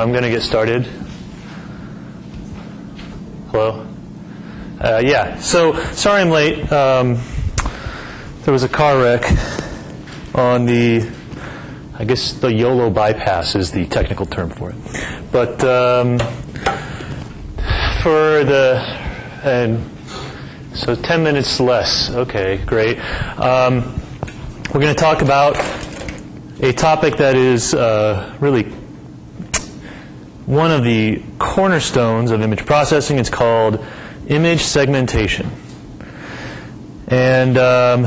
I'm going to get started. Hello? Uh, yeah, so sorry I'm late. Um, there was a car wreck on the, I guess the YOLO bypass is the technical term for it. But um, for the, and so 10 minutes less. Okay, great. Um, we're going to talk about a topic that is uh, really one of the cornerstones of image processing. It's called image segmentation. And um,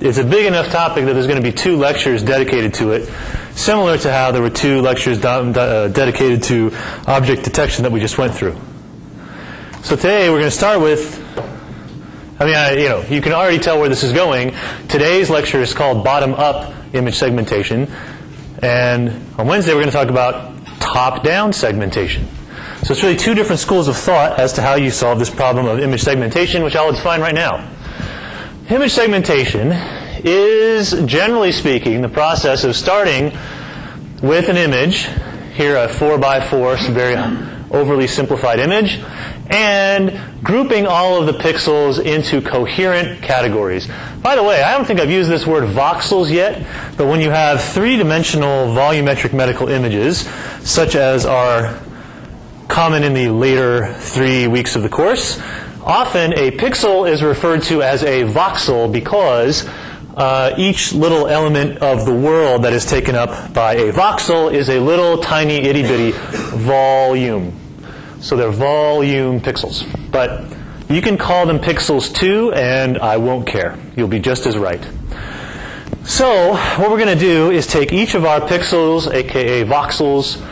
it's a big enough topic that there's going to be two lectures dedicated to it, similar to how there were two lectures uh, dedicated to object detection that we just went through. So today we're going to start with, I mean, I, you know, you can already tell where this is going. Today's lecture is called Bottom-Up Image Segmentation. And on Wednesday we're going to talk about top-down segmentation. So it's really two different schools of thought as to how you solve this problem of image segmentation, which I'll define right now. Image segmentation is, generally speaking, the process of starting with an image, here a 4 by 4 so very overly simplified image, and grouping all of the pixels into coherent categories. By the way, I don't think I've used this word voxels yet, but when you have three-dimensional volumetric medical images, such as are common in the later three weeks of the course, often a pixel is referred to as a voxel because uh, each little element of the world that is taken up by a voxel is a little tiny itty bitty volume. So they're volume pixels. But you can call them pixels too, and I won't care. You'll be just as right. So what we're going to do is take each of our pixels, aka voxels,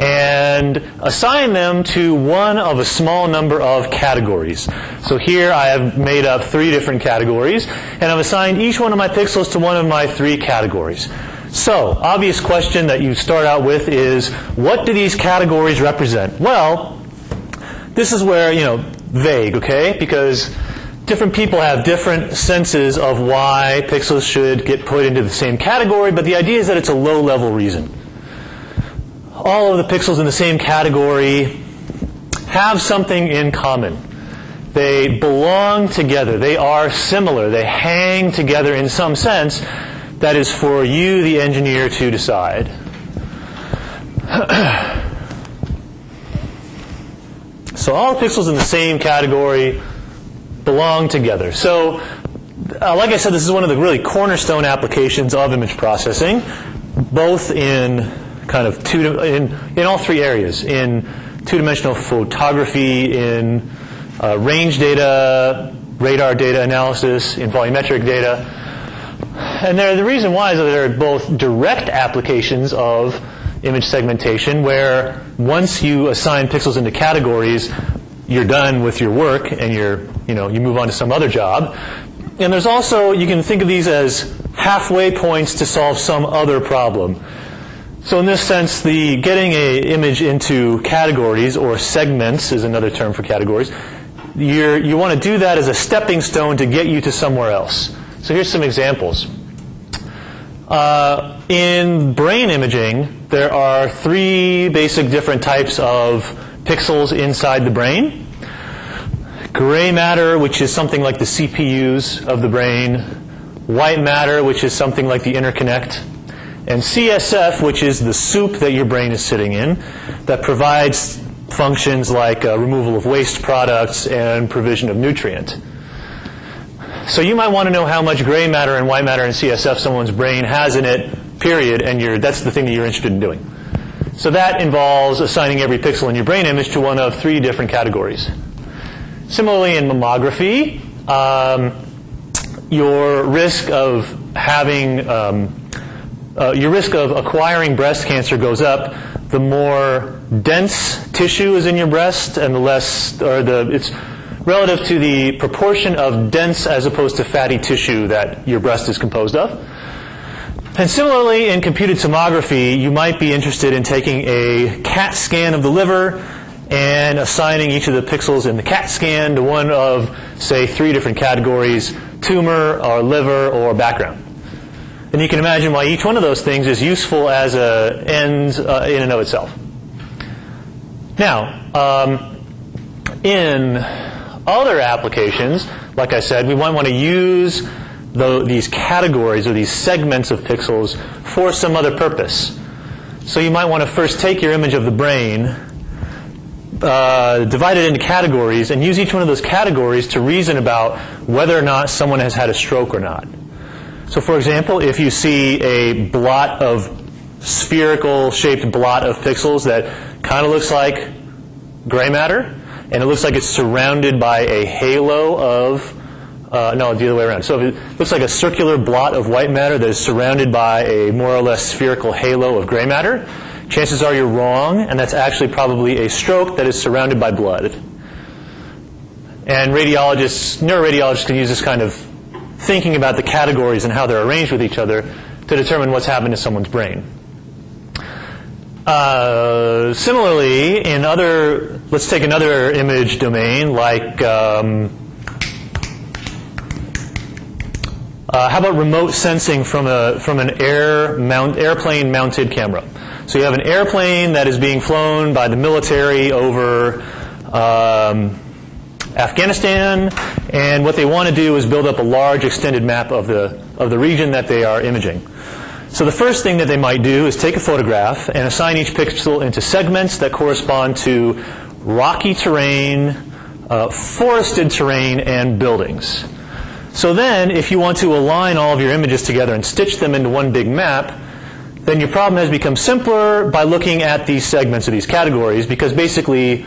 and assign them to one of a small number of categories. So here I have made up three different categories, and I've assigned each one of my pixels to one of my three categories. So, obvious question that you start out with is, what do these categories represent? Well, this is where, you know, vague, okay? Because different people have different senses of why pixels should get put into the same category, but the idea is that it's a low level reason. All of the pixels in the same category have something in common. They belong together. They are similar. They hang together in some sense that is for you, the engineer, to decide. So all the pixels in the same category belong together. So, uh, like I said, this is one of the really cornerstone applications of image processing, both in kind of two in in all three areas in two-dimensional photography, in uh, range data, radar data analysis, in volumetric data. And the reason why is that they're both direct applications of image segmentation where once you assign pixels into categories, you're done with your work and you're, you know, you move on to some other job. And there's also, you can think of these as halfway points to solve some other problem. So in this sense, the getting a image into categories or segments is another term for categories. You're, you want to do that as a stepping stone to get you to somewhere else. So here's some examples. Uh, in brain imaging, there are three basic different types of pixels inside the brain. Gray matter, which is something like the CPUs of the brain. White matter, which is something like the interconnect. And CSF, which is the soup that your brain is sitting in, that provides functions like uh, removal of waste products and provision of nutrient. So you might want to know how much gray matter and white matter and CSF someone's brain has in it, period, and that's the thing that you're interested in doing. So that involves assigning every pixel in your brain image to one of three different categories. Similarly, in mammography, um, your risk of having um, uh, your risk of acquiring breast cancer goes up the more dense tissue is in your breast and the less or the it's relative to the proportion of dense as opposed to fatty tissue that your breast is composed of. And similarly, in computed tomography, you might be interested in taking a CAT scan of the liver and assigning each of the pixels in the CAT scan to one of, say, three different categories tumor, or liver, or background. And you can imagine why each one of those things is useful as an end uh, in and of itself. Now, um, in other applications, like I said, we might want to use the, these categories or these segments of pixels for some other purpose. So you might want to first take your image of the brain, uh, divide it into categories, and use each one of those categories to reason about whether or not someone has had a stroke or not. So, for example, if you see a blot of spherical shaped blot of pixels that kind of looks like gray matter, and it looks like it's surrounded by a halo of uh, no, the other way around. So if it looks like a circular blot of white matter that is surrounded by a more or less spherical halo of gray matter, chances are you're wrong, and that's actually probably a stroke that is surrounded by blood. And radiologists, neuroradiologists can use this kind of thinking about the categories and how they're arranged with each other to determine what's happened to someone's brain. Uh, similarly, in other, let's take another image domain like um, Uh, how about remote sensing from, a, from an air mount, airplane mounted camera? So you have an airplane that is being flown by the military over um, Afghanistan, and what they want to do is build up a large extended map of the, of the region that they are imaging. So the first thing that they might do is take a photograph and assign each pixel into segments that correspond to rocky terrain, uh, forested terrain, and buildings. So then, if you want to align all of your images together and stitch them into one big map, then your problem has become simpler by looking at these segments of these categories because basically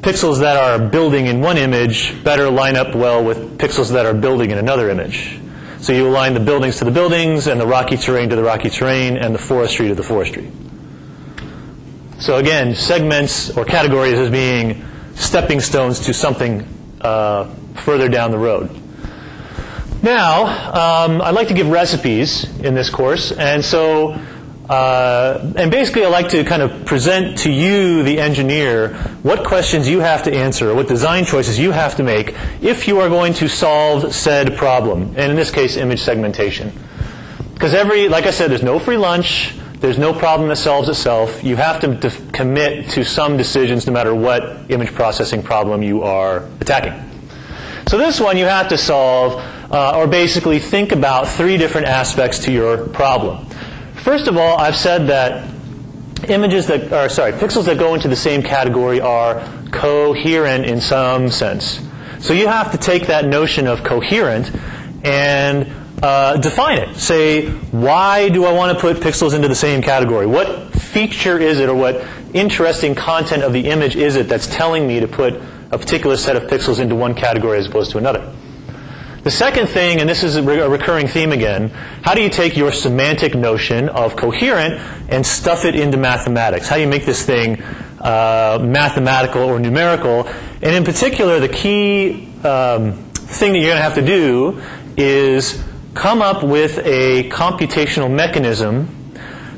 pixels that are building in one image better line up well with pixels that are building in another image. So you align the buildings to the buildings and the rocky terrain to the rocky terrain and the forestry to the forestry. So again, segments or categories as being stepping stones to something uh, further down the road. Now, um, I'd like to give recipes in this course, and so, uh, and basically I like to kind of present to you, the engineer, what questions you have to answer, what design choices you have to make if you are going to solve said problem, and in this case, image segmentation. Because every, like I said, there's no free lunch, there's no problem that solves itself. You have to commit to some decisions no matter what image processing problem you are attacking. So this one you have to solve uh, or basically think about three different aspects to your problem. First of all, I've said that images that are, sorry, pixels that go into the same category are coherent in some sense. So you have to take that notion of coherent and uh, define it. Say, why do I want to put pixels into the same category? What feature is it or what interesting content of the image is it that's telling me to put a particular set of pixels into one category as opposed to another? The second thing, and this is a, recurring theme again, how do you take your semantic notion of coherent and stuff it into mathematics? How do you make this thing uh, mathematical or numerical? And in particular, the key um, thing that you're going to have to do is come up with a computational mechanism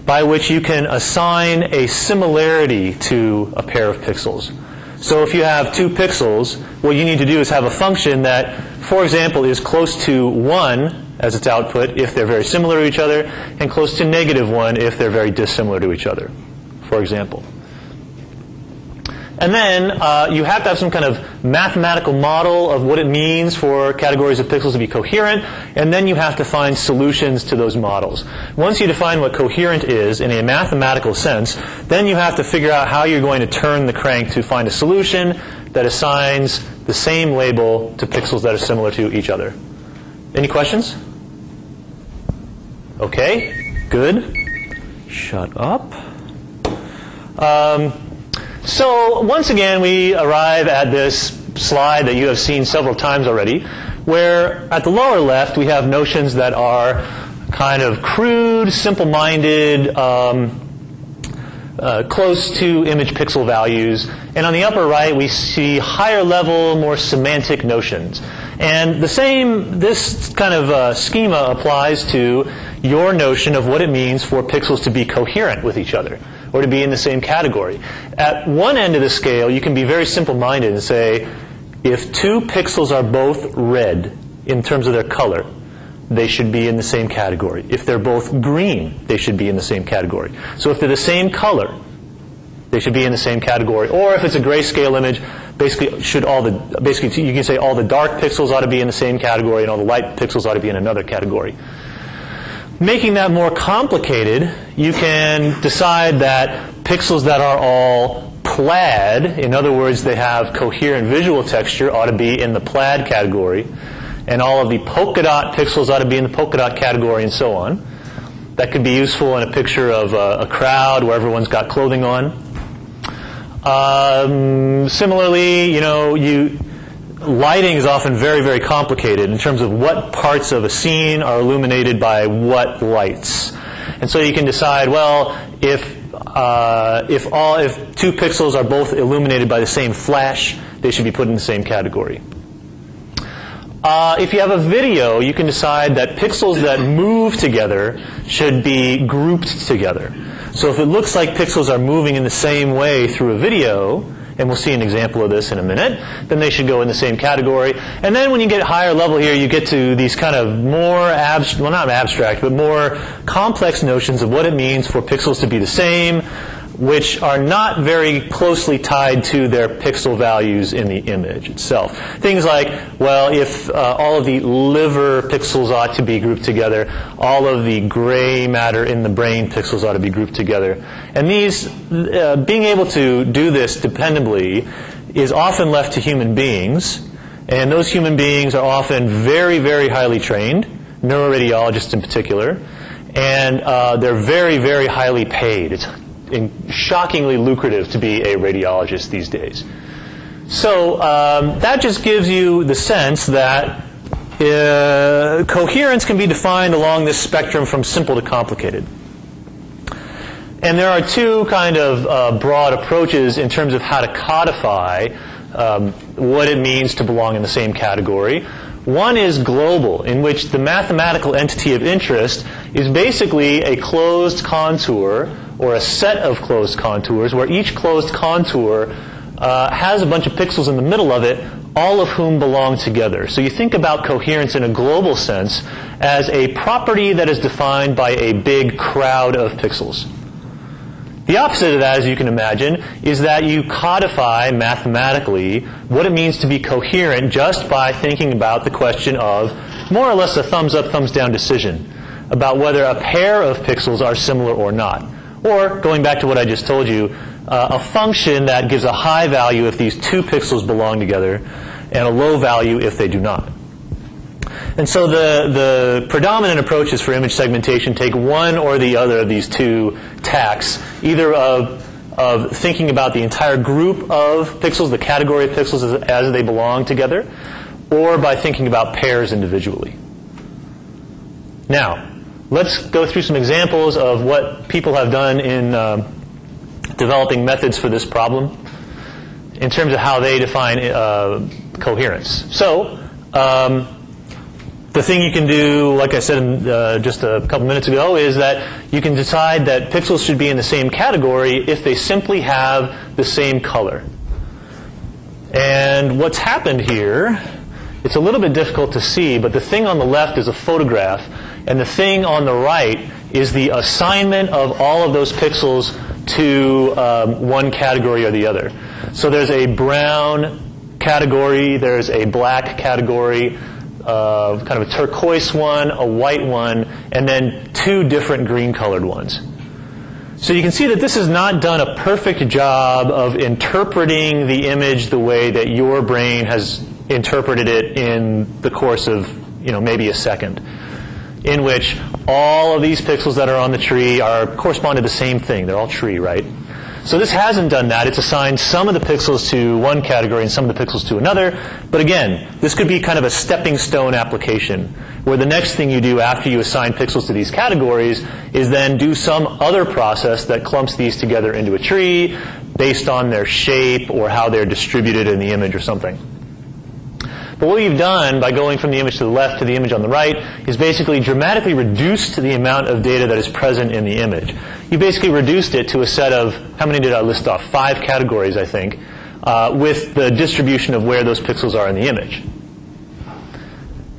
by which you can assign a similarity to a pair of pixels. So if you have two pixels, what you need to do is have a function that, for example, is close to 1 as its output if they're very similar to each other, and close to negative 1 if they're very dissimilar to each other, for example. And then uh, you have to have some kind of mathematical model of what it means for categories of pixels to be coherent, and then you have to find solutions to those models. Once you define what coherent is in a mathematical sense, then you have to figure out how you're going to turn the crank to find a solution that assigns the same label to pixels that are similar to each other. Any questions? Okay, good. Shut up. Um, so once again, we arrive at this slide that you have seen several times already, where at the lower left we have notions that are kind of crude, simple-minded, um, uh, close to image pixel values. And on the upper right, we see higher level, more semantic notions. And the same, this kind of uh, schema applies to your notion of what it means for pixels to be coherent with each other or to be in the same category. At one end of the scale, you can be very simple minded and say, if two pixels are both red in terms of their color, they should be in the same category. If they're both green, they should be in the same category. So if they're the same color, they should be in the same category. Or if it's a grayscale image, basically should all the basically you can say all the dark pixels ought to be in the same category and all the light pixels ought to be in another category. Making that more complicated, you can decide that pixels that are all plaid, in other words, they have coherent visual texture, ought to be in the plaid category, and all of the polka dot pixels ought to be in the polka dot category, and so on. That could be useful in a picture of a, a crowd where everyone's got clothing on. Um, similarly, you know, you lighting is often very, very complicated in terms of what parts of a scene are illuminated by what lights. And so you can decide, well, if uh, if all if two pixels are both illuminated by the same flash, they should be put in the same category. Uh, if you have a video, you can decide that pixels that move together should be grouped together. So if it looks like pixels are moving in the same way through a video, and we'll see an example of this in a minute, then they should go in the same category. And then when you get higher level here, you get to these kind of more abstract, well not abstract, but more complex notions of what it means for pixels to be the same, which are not very closely tied to their pixel values in the image itself. Things like, well, if uh, all of the liver pixels ought to be grouped together, all of the gray matter in the brain pixels ought to be grouped together. And these, uh, being able to do this dependably is often left to human beings, and those human beings are often very, very highly trained, neuroradiologists in particular, and uh, they're very, very highly paid. Shockingly lucrative to be a radiologist these days. So um, that just gives you the sense that uh, coherence can be defined along this spectrum from simple to complicated. And there are two kind of uh, broad approaches in terms of how to codify um, what it means to belong in the same category. One is global, in which the mathematical entity of interest is basically a closed contour or a set of closed contours where each closed contour uh, has a bunch of pixels in the middle of it, all of whom belong together. So you think about coherence in a global sense as a property that is defined by a big crowd of pixels. The opposite of that, as you can imagine, is that you codify mathematically what it means to be coherent just by thinking about the question of more or less a thumbs up, thumbs down decision about whether a pair of pixels are similar or not. Or, going back to what I just told you, uh, a function that gives a high value if these two pixels belong together and a low value if they do not. And so the, the predominant approaches for image segmentation take one or the other of these two tacks, either of, of thinking about the entire group of pixels, the category of pixels as, as they belong together, or by thinking about pairs individually. Now, let's go through some examples of what people have done in uh, developing methods for this problem in terms of how they define uh, coherence. So, um, the thing you can do, like I said uh, just a couple minutes ago, is that you can decide that pixels should be in the same category if they simply have the same color. And what's happened here, it's a little bit difficult to see, but the thing on the left is a photograph and the thing on the right is the assignment of all of those pixels to um, one category or the other. So there's a brown category, there's a black category, uh, kind of a turquoise one, a white one, and then two different green colored ones. So you can see that this has not done a perfect job of interpreting the image the way that your brain has interpreted it in the course of, you know, maybe a second in which all of these pixels that are on the tree are correspond to the same thing. They're all tree, right? So this hasn't done that. It's assigned some of the pixels to one category and some of the pixels to another. But again, this could be kind of a stepping stone application where the next thing you do after you assign pixels to these categories is then do some other process that clumps these together into a tree based on their shape or how they're distributed in the image or something. But what you've done by going from the image to the left to the image on the right is basically dramatically reduced the amount of data that is present in the image. You basically reduced it to a set of, how many did I list off? Five categories, I think, uh, with the distribution of where those pixels are in the image.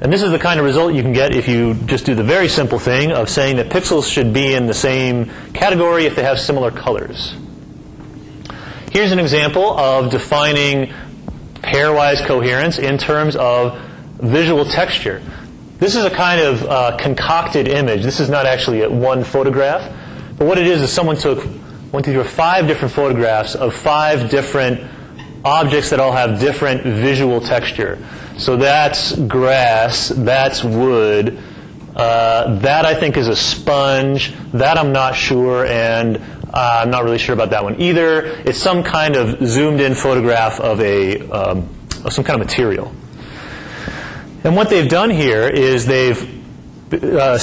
And this is the kind of result you can get if you just do the very simple thing of saying that pixels should be in the same category if they have similar colors. Here's an example of defining pairwise coherence in terms of visual texture. This is a kind of uh, concocted image. This is not actually one photograph. But what it is is someone took one, two, three, five different photographs of five different objects that all have different visual texture. So that's grass, that's wood, uh, that I think is a sponge, that I'm not sure, and uh, I'm not really sure about that one either. It's some kind of zoomed in photograph of, a, um, of some kind of material. And what they've done here is they've uh,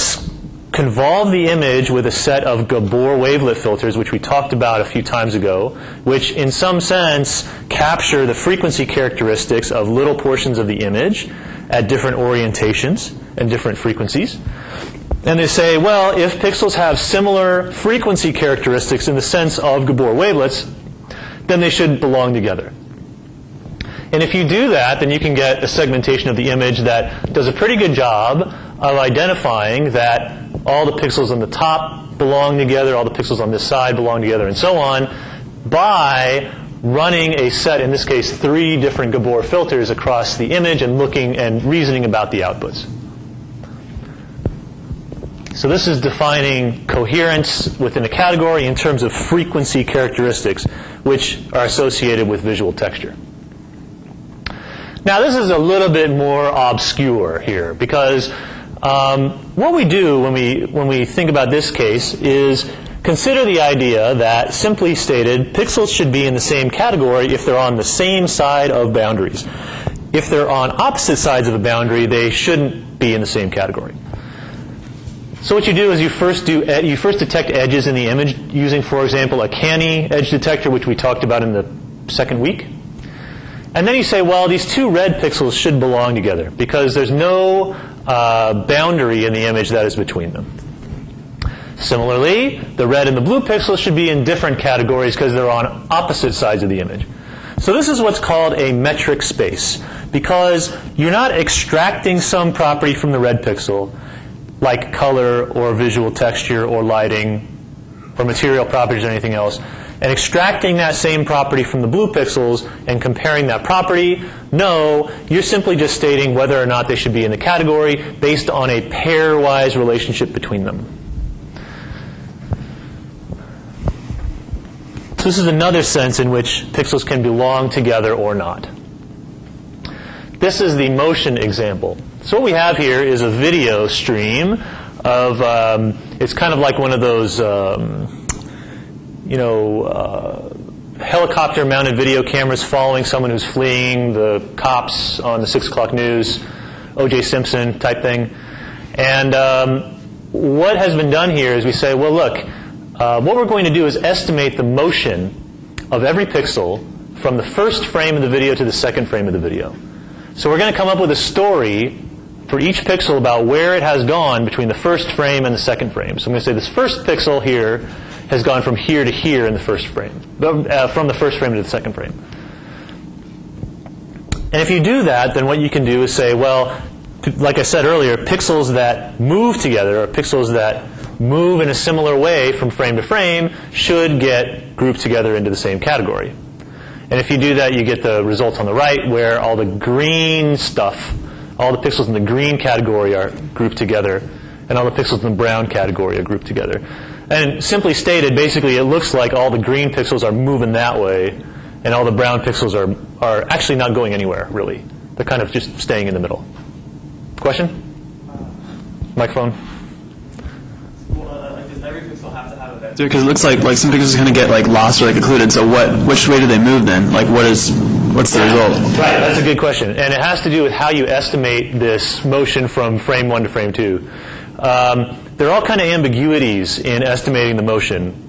the image with a set of Gabor wavelet filters, which we talked about a few times ago, which in some sense capture the frequency characteristics of little portions of the image at different orientations and different frequencies. And they say, well, if pixels have similar frequency characteristics in the sense of Gabor wavelets, then they should belong together. And if you do that, then you can get a segmentation of the image that does a pretty good job of identifying that all the pixels on the top belong together, all the pixels on this side belong together, and so on, by running a set, in this case, three different Gabor filters across the image and looking and reasoning about the outputs. So this is defining coherence within a category in terms of frequency characteristics, which are associated with visual texture. Now this is a little bit more obscure here because um, what we do when we, when we think about this case is consider the idea that, simply stated, pixels should be in the same category if they're on the same side of boundaries. If they're on opposite sides of a boundary, they shouldn't be in the same category. So what you do is you first do you first detect edges in the image using, for example, a canny edge detector, which we talked about in the second week. And then you say, well, these two red pixels should belong together because there's no uh, boundary in the image that is between them. Similarly, the red and the blue pixels should be in different categories because they're on opposite sides of the image. So this is what's called a metric space because you're not extracting some property from the red pixel like color or visual texture or lighting or material properties or anything else and extracting that same property from the blue pixels and comparing that property? No, you're simply just stating whether or not they should be in the category based on a pairwise relationship between them. So this is another sense in which pixels can belong together or not. This is the motion example. So what we have here is a video stream of, um, it's kind of like one of those um, you know, uh, helicopter mounted video cameras following someone who's fleeing the cops on the 6 o'clock news, O.J. Simpson type thing. And um, what has been done here is we say, well, look, uh, what we're going to do is estimate the motion of every pixel from the first frame of the video to the second frame of the video. So we're going to come up with a story for each pixel about where it has gone between the first frame and the second frame. So I'm going to say this first pixel here has gone from here to here in the first frame, uh, from the first frame to the second frame. And if you do that, then what you can do is say, well, like I said earlier, pixels that move together, or pixels that move in a similar way from frame to frame, should get grouped together into the same category. And if you do that, you get the results on the right, where all the green stuff, all the pixels in the green category are grouped together, and all the pixels in the brown category are grouped together. And simply stated, basically, it looks like all the green pixels are moving that way, and all the brown pixels are, are actually not going anywhere, really. They're kind of just staying in the middle. Question? Microphone? Because it looks like like some pixels kind of get like lost or like occluded. So what? Which way do they move then? Like what is? What's the result? Right. That's a good question, and it has to do with how you estimate this motion from frame one to frame two. Um, there are all kind of ambiguities in estimating the motion.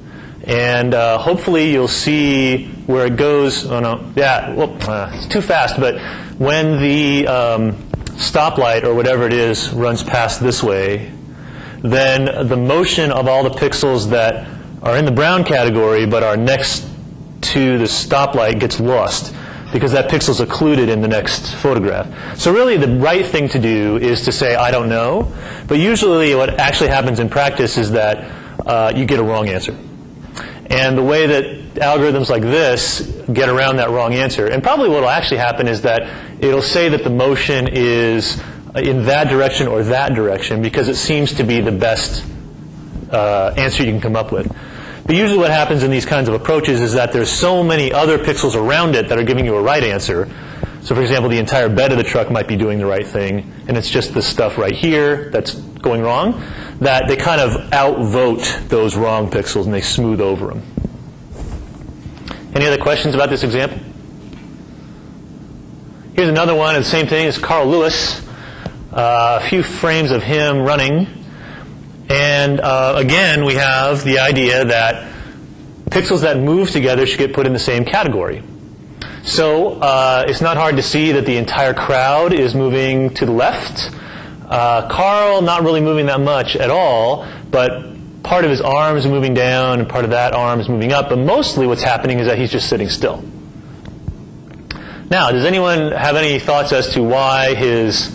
And uh, hopefully you'll see where it goes. Oh no, yeah, well, uh, it's too fast. But when the um, stoplight or whatever it is runs past this way, then the motion of all the pixels that are in the brown category but are next to the stoplight gets lost. Because that pixel's occluded in the next photograph. So really the right thing to do is to say, I don't know. But usually what actually happens in practice is that uh, you get a wrong answer. And the way that algorithms like this get around that wrong answer, and probably what will actually happen is that it'll say that the motion is in that direction or that direction because it seems to be the best uh, answer you can come up with. But usually what happens in these kinds of approaches is that there's so many other pixels around it that are giving you a right answer. So for example, the entire bed of the truck might be doing the right thing, and it's just this stuff right here that's going wrong, that they kind of outvote those wrong pixels and they smooth over them. Any other questions about this example? Here's another one, the same thing is Carl Lewis. Uh, a few frames of him running. And uh, again, we have the idea that pixels that move together should get put in the same category. So uh, it's not hard to see that the entire crowd is moving to the left. Uh, Carl not really moving that much at all, but part of his arm is moving down and part of that arm is moving up. But mostly what's happening is that he's just sitting still. Now, does anyone have any thoughts as to why his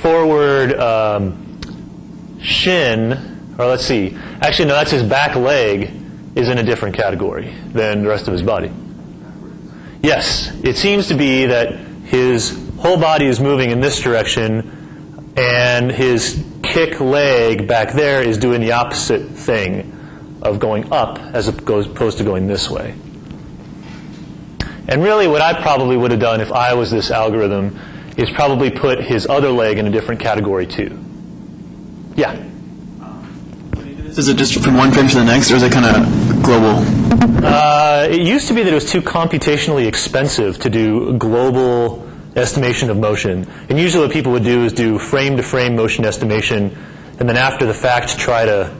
forward um, shin, or let's see, actually, no, that's his back leg, is in a different category than the rest of his body? Yes, it seems to be that his whole body is moving in this direction, and his kick leg back there is doing the opposite thing of going up as opposed to going this way. And really, what I probably would have done if I was this algorithm is probably put his other leg in a different category too. Yeah. Is it just from one frame to the next, or is it kind of global? Uh, it used to be that it was too computationally expensive to do global estimation of motion. And usually what people would do is do frame-to-frame motion estimation, and then after the fact try to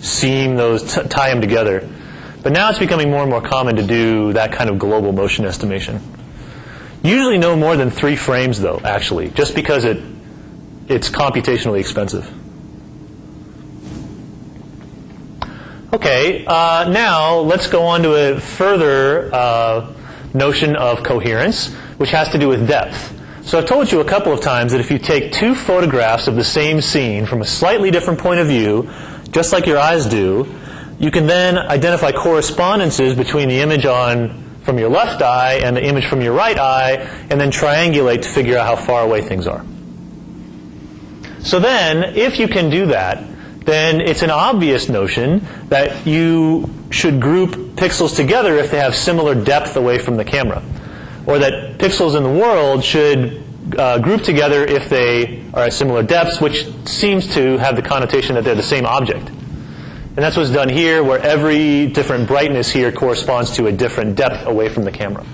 seam those, t- tie them together. But now it's becoming more and more common to do that kind of global motion estimation. Usually no more than three frames, though, actually, just because it, it's computationally expensive. Okay, uh, now let's go on to a further uh, notion of coherence, which has to do with depth. So I've told you a couple of times that if you take two photographs of the same scene from a slightly different point of view, just like your eyes do, you can then identify correspondences between the image on from your left eye and the image from your right eye, and then triangulate to figure out how far away things are. So then, if you can do that, then it's an obvious notion that you should group pixels together if they have similar depth away from the camera. Or that pixels in the world should uh, group together if they are at similar depths, which seems to have the connotation that they're the same object. And that's what's done here, where every different brightness here corresponds to a different depth away from the camera.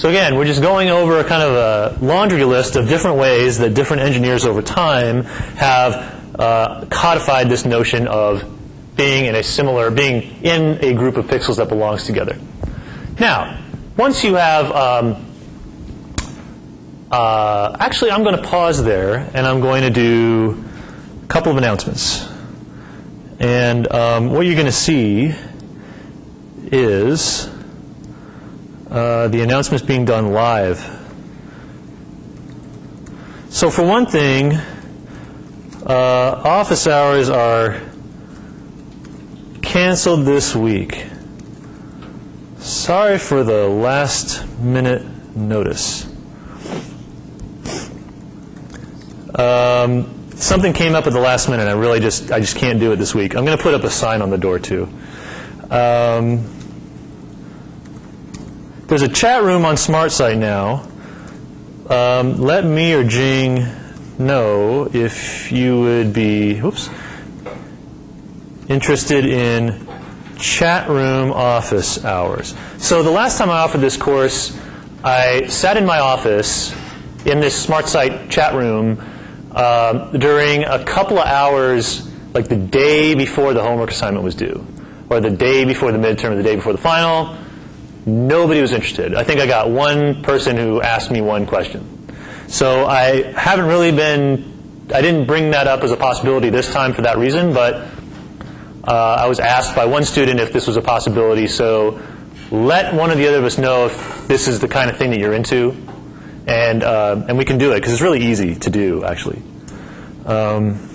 So again, we're just going over a kind of a laundry list of different ways that different engineers over time have uh, codified this notion of being in a similar, being in a group of pixels that belongs together. Now, once you have, um, uh, actually, I'm going to pause there, and I'm going to do a couple of announcements. And um, what you're going to see is uh, the announcements being done live. So, for one thing, uh, office hours are canceled this week. Sorry for the last minute notice. Um, something came up at the last minute. I really just I just can't do it this week. I'm going to put up a sign on the door too. Um, there's a chat room on SmartSite now. Um, let me or Jing know if you would be interested in chat room office hours. So the last time I offered this course, I sat in my office in this SmartSite chat room uh, during a couple of hours, like the day before the homework assignment was due, or the day before the midterm, or the day before the final, nobody was interested. I think I got one person who asked me one question. So I haven't really been, I didn't bring that up as a possibility this time for that reason, but uh, I was asked by one student if this was a possibility, so let one of the other of us know if this is the kind of thing that you're into, and uh, and we can do it because it's really easy to do actually. Um,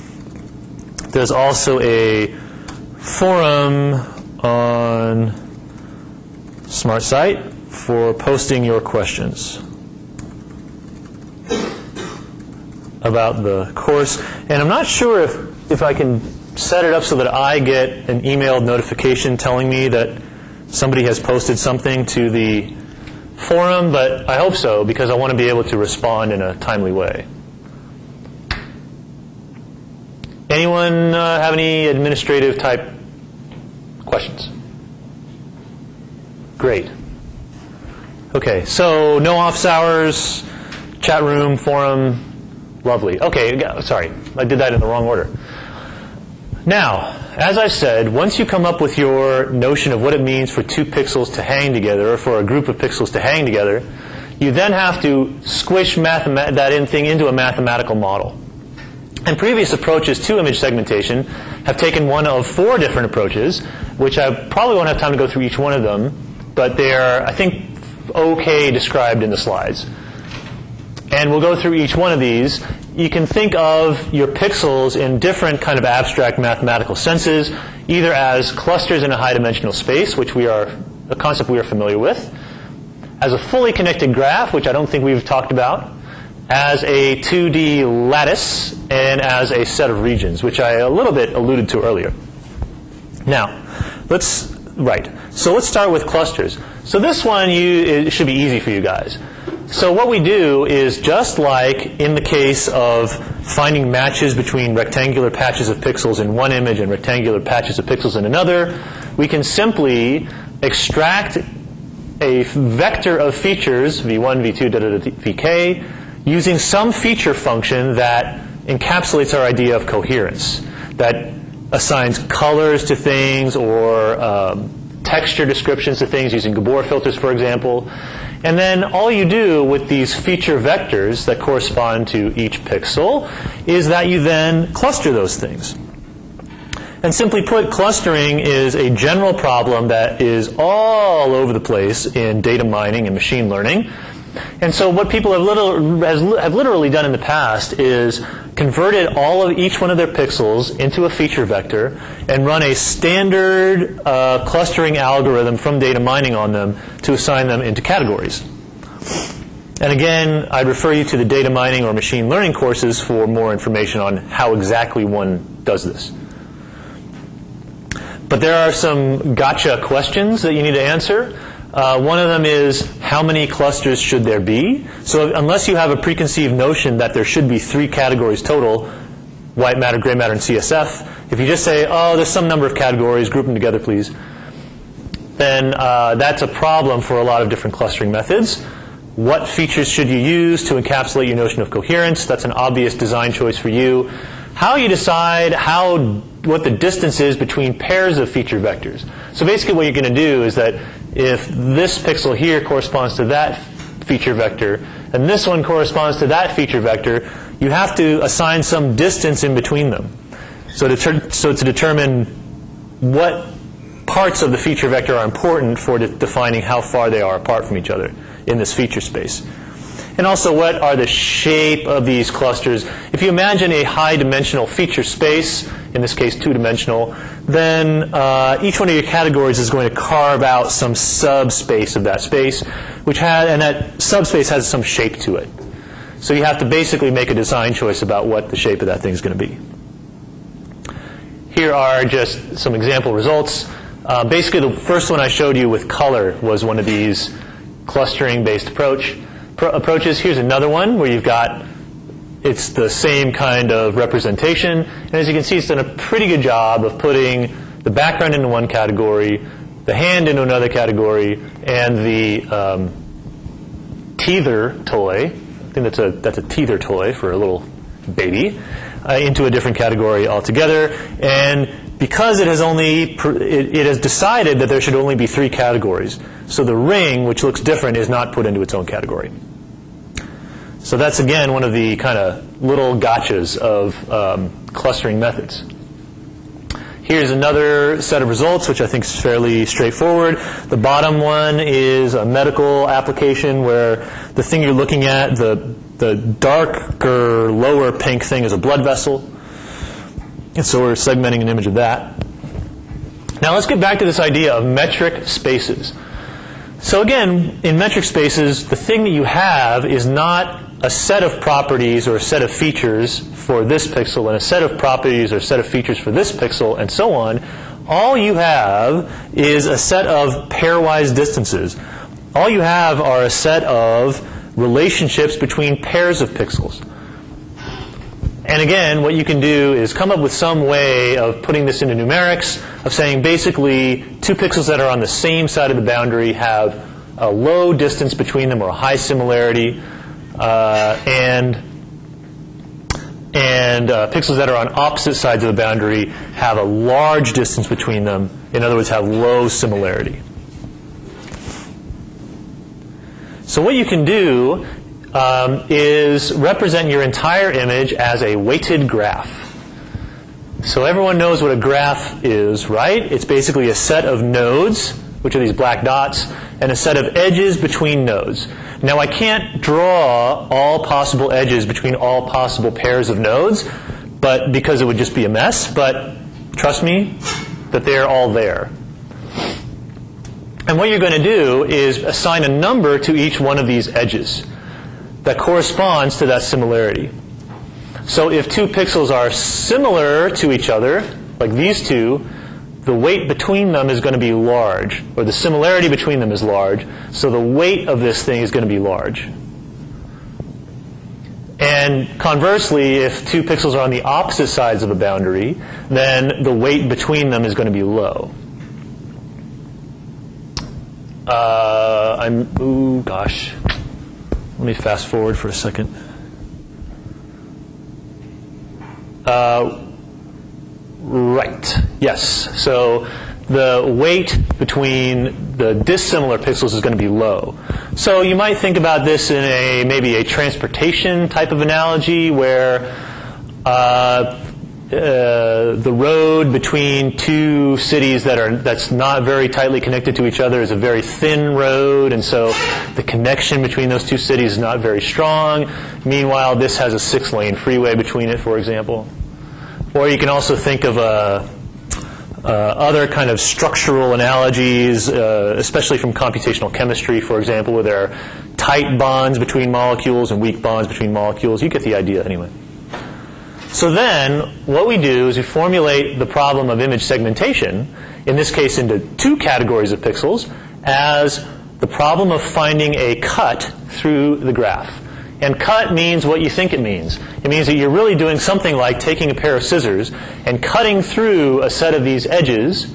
there's also a forum on SmartSite for posting your questions about the course. And I'm not sure if, if I can set it up so that I get an emailed notification telling me that somebody has posted something to the forum, but I hope so because I want to be able to respond in a timely way. Anyone uh, have any administrative type questions? Great. Okay, so no office hours, chat room, forum, lovely. Okay, sorry, I did that in the wrong order. Now, as I said, once you come up with your notion of what it means for two pixels to hang together, or for a group of pixels to hang together, you then have to squish that in thing into a mathematical model. And previous approaches to image segmentation have taken one of four different approaches, which I probably won't have time to go through each one of them, but they're, I think, okay described in the slides. And we'll go through each one of these. You can think of your pixels in different kind of abstract mathematical senses, either as clusters in a high dimensional space, which we are a concept we are familiar with, as a fully connected graph, which I don't think we've talked about, as a 2D lattice, and as a set of regions, which I a little bit alluded to earlier. Now, let's, right. So let's start with clusters. So this one you, should be easy for you guys. So what we do is just like in the case of finding matches between rectangular patches of pixels in one image and rectangular patches of pixels in another, we can simply extract a vector of features, v1, v2, da, da, da, vk, using some feature function that encapsulates our idea of coherence, that assigns colors to things or um, texture descriptions to things using Gabor filters, for example. And then all you do with these feature vectors that correspond to each pixel is that you then cluster those things. And simply put, clustering is a general problem that is all over the place in data mining and machine learning. And so what people have, little, have literally done in the past is converted all of each one of their pixels into a feature vector and run a standard uh, clustering algorithm from data mining on them to assign them into categories. And again, I'd refer you to the data mining or machine learning courses for more information on how exactly one does this. But there are some gotcha questions that you need to answer. Uh, one of them is how many clusters should there be? So unless you have a preconceived notion that there should be three categories total, white matter, gray matter, and CSF, if you just say, oh, there's some number of categories, group them together, please, then uh, that's a problem for a lot of different clustering methods. What features should you use to encapsulate your notion of coherence? That's an obvious design choice for you. How you decide how what the distance is between pairs of feature vectors. So basically what you're going to do is that if this pixel here corresponds to that feature vector, and this one corresponds to that feature vector, you have to assign some distance in between them. So to, so to determine what parts of the feature vector are important for de defining how far they are apart from each other in this feature space. And also, what are the shape of these clusters? If you imagine a high dimensional feature space, in this case two dimensional, then uh, each one of your categories is going to carve out some subspace of that space, which had, and that subspace has some shape to it. So you have to basically make a design choice about what the shape of that thing is going to be. Here are just some example results. Uh, basically, the first one I showed you with color was one of these clustering-based approach approaches. Here's another one where you've got it's the same kind of representation. And as you can see, it's done a pretty good job of putting the background into one category, the hand into another category, and the um, teether toy, I think that's a, that's a teether toy for a little baby, uh, into a different category altogether. And because it has only, it, has decided that there should only be three categories. So the ring, which looks different, is not put into its own category. So that's, again, one of the kind of little gotchas of um, clustering methods. Here's another set of results, which I think is fairly straightforward. The bottom one is a medical application where the thing you're looking at, the, the darker, lower pink thing is a blood vessel. And so we're segmenting an image of that. Now let's get back to this idea of metric spaces. So again, in metric spaces, the thing that you have is not a set of properties or a set of features for this pixel and a set of properties or a set of features for this pixel and so on. All you have is a set of pairwise distances. All you have are a set of relationships between pairs of pixels. And again, what you can do is come up with some way of putting this into numerics, of saying basically two pixels that are on the same side of the boundary have a low distance between them or a high similarity, uh, and and uh, pixels that are on opposite sides of the boundary have a large distance between them. In other words, have low similarity. So what you can do um, is represent your entire image as a weighted graph. So everyone knows what a graph is, right? It's basically a set of nodes, which are these black dots, and a set of edges between nodes. Now I can't draw all possible edges between all possible pairs of nodes, but because it would just be a mess, but trust me that they're all there. And what you're going to do is assign a number to each one of these edges that corresponds to that similarity. So if two pixels are similar to each other, like these two, the weight between them is going to be large, or the similarity between them is large, so the weight of this thing is going to be large. And conversely, if two pixels are on the opposite sides of a boundary, then the weight between them is going to be low. Uh, I'm, ooh, gosh. Let me fast forward for a second. Uh, right. Yes. So the weight between the dissimilar pixels is going to be low. So you might think about this in a maybe a transportation type of analogy where uh, uh, the road between two cities that are that's not very tightly connected to each other is a very thin road, and so the connection between those two cities is not very strong. Meanwhile, this has a six-lane freeway between it, for example. Or you can also think of uh, uh, other kind of structural analogies, uh, especially from computational chemistry, for example, where there are tight bonds between molecules and weak bonds between molecules. You get the idea anyway. So then, what we do is we formulate the problem of image segmentation, in this case into two categories of pixels, as the problem of finding a cut through the graph. And cut means what you think it means. It means that you're really doing something like taking a pair of scissors and cutting through a set of these edges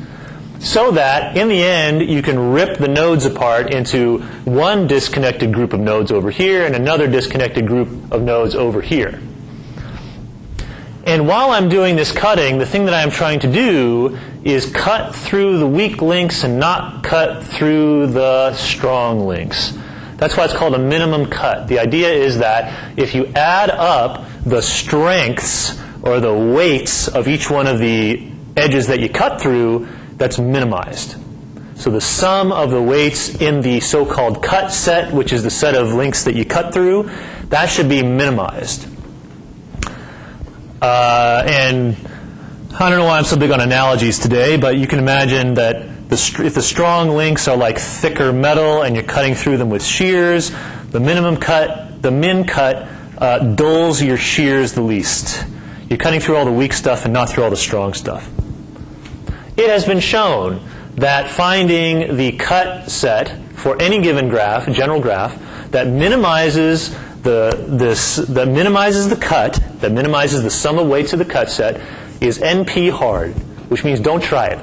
so that in the end you can rip the nodes apart into one disconnected group of nodes over here and another disconnected group of nodes over here. And while I'm doing this cutting, the thing that I'm trying to do is cut through the weak links and not cut through the strong links. That's why it's called a minimum cut. The idea is that if you add up the strengths or the weights of each one of the edges that you cut through, that's minimized. So the sum of the weights in the so-called cut set, which is the set of links that you cut through, that should be minimized. Uh, and I don't know why I'm so big on analogies today, but you can imagine that the, if the strong links are like thicker metal and you're cutting through them with shears, the minimum cut, the min cut, uh, dulls your shears the least. You're cutting through all the weak stuff and not through all the strong stuff. It has been shown that finding the cut set for any given graph, a general graph, that minimizes the, this, that minimizes the cut, that minimizes the sum of weights of the cut set, is NP hard, which means don't try it.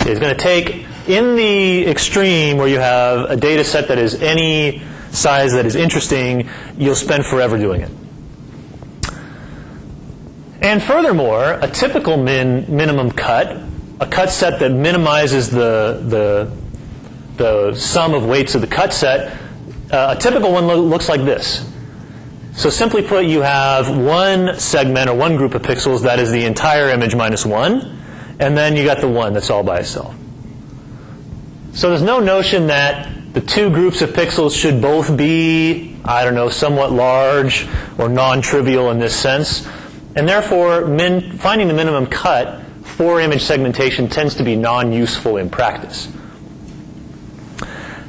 It's going to take, in the extreme where you have a data set that is any size that is interesting, you'll spend forever doing it. And furthermore, a typical min, minimum cut, a cut set that minimizes the, the, the sum of weights of the cut set, uh, a typical one lo- looks like this. So simply put, you have one segment or one group of pixels that is the entire image minus one, and then you got the one that's all by itself. So there's no notion that the two groups of pixels should both be, I don't know, somewhat large or non-trivial in this sense. And therefore, min, finding the minimum cut for image segmentation tends to be non-useful in practice.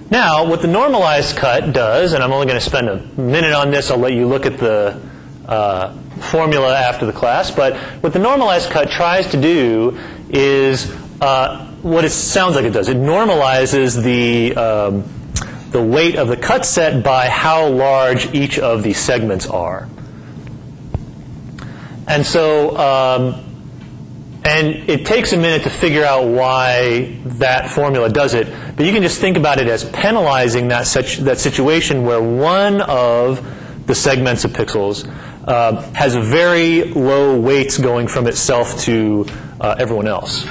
Now, what the normalized cut does, and I'm only going to spend a minute on this, I'll let you look at the uh, formula after the class, but what the normalized cut tries to do is uh, what it sounds like it does. It normalizes the, um, the weight of the cut set by how large each of the segments are. And so, um, and it takes a minute to figure out why that formula does it, but you can just think about it as penalizing that, such, that situation where one of the segments of pixels uh, has very low weights going from itself to uh, everyone else.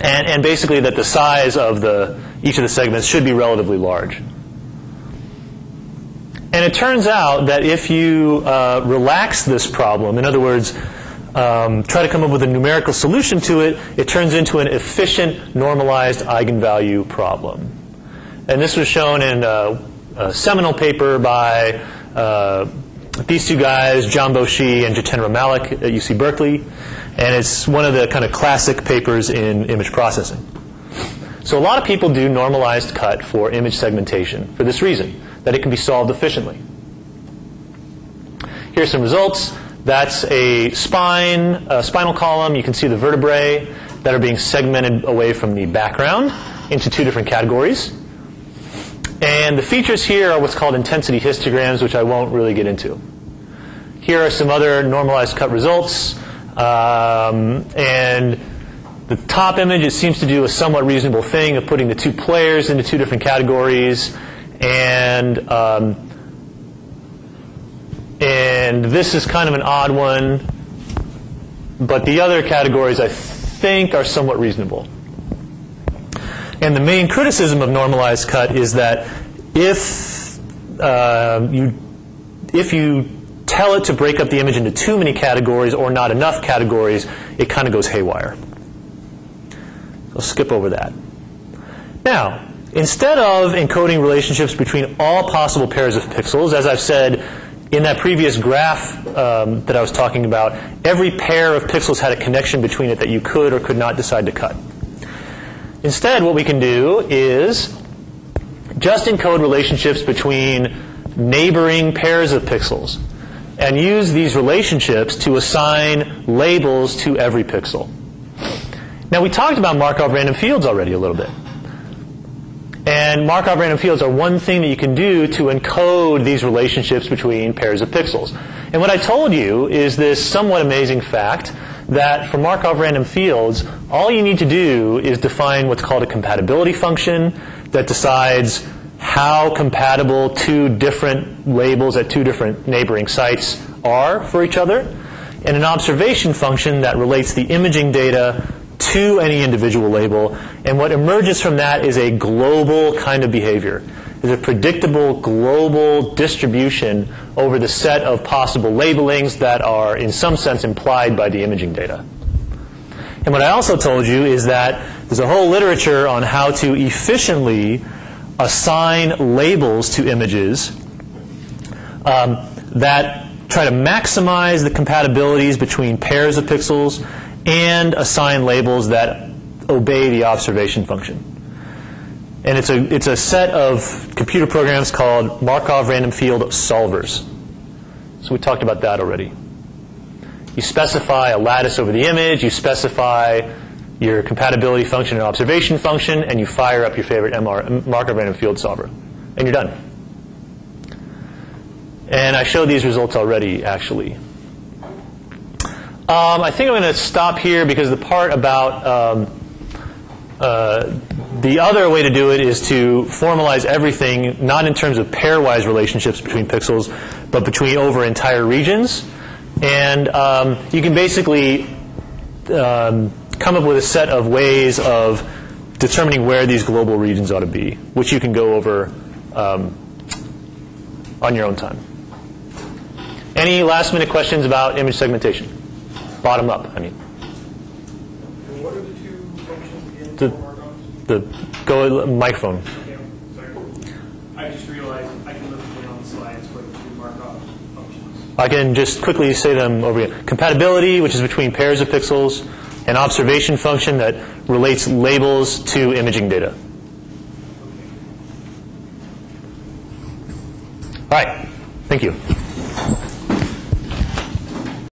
And, and basically that the size of the, each of the segments should be relatively large. And it turns out that if you uh, relax this problem, in other words, um, try to come up with a numerical solution to it, it turns into an efficient normalized eigenvalue problem. And this was shown in a, a seminal paper by uh, these two guys, Jianbo Shi and Jitendra Malik at UC Berkeley. And it's one of the kind of classic papers in image processing. So a lot of people do normalized cut for image segmentation for this reason, that it can be solved efficiently. Here's some results. That's a spine, a spinal column. You can see the vertebrae that are being segmented away from the background into two different categories. And the features here are what's called intensity histograms, which I won't really get into. Here are some other normalized cut results. Um, and the top image, it seems to do a somewhat reasonable thing of putting the two players into two different categories. And um, and this is kind of an odd one, but the other categories I think are somewhat reasonable. And the main criticism of normalized cut is that if uh, you if you tell it to break up the image into too many categories or not enough categories, it kind of goes haywire. I'll skip over that. Now, instead of encoding relationships between all possible pairs of pixels, as I've said, in that previous graph um, that I was talking about, every pair of pixels had a connection between it that you could or could not decide to cut. Instead, what we can do is just encode relationships between neighboring pairs of pixels and use these relationships to assign labels to every pixel. Now, we talked about Markov random fields already a little bit. And Markov random fields are one thing that you can do to encode these relationships between pairs of pixels. And what I told you is this somewhat amazing fact that for Markov random fields, all you need to do is define what's called a compatibility function that decides how compatible two different labels at two different neighboring sites are for each other, and an observation function that relates the imaging data to any individual label. And what emerges from that is a global kind of behavior. Is a predictable global distribution over the set of possible labelings that are, in some sense, implied by the imaging data. And what I also told you is that there's a whole literature on how to efficiently assign labels to images um, that try to maximize the compatibilities between pairs of pixels and assign labels that obey the observation function. And it's a, it's a set of computer programs called Markov random field solvers. So we talked about that already. You specify a lattice over the image, you specify your compatibility function and observation function, and you fire up your favorite MR, Markov random field solver. And you're done. And I showed these results already, actually. Um, I think I'm going to stop here because the part about um, uh, the other way to do it is to formalize everything, not in terms of pairwise relationships between pixels, but between over entire regions. And um, you can basically um, come up with a set of ways of determining where these global regions ought to be, which you can go over um, on your own time. Any last-minute questions about image segmentation? Bottom up, I mean. And what are the two functions again The- The, go microphone. Okay. I just realized I can look on the slides for the two Markov functions. I can just quickly say them over again. Compatibility, which is between pairs of pixels, an observation function that relates labels to imaging data. All right, thank you.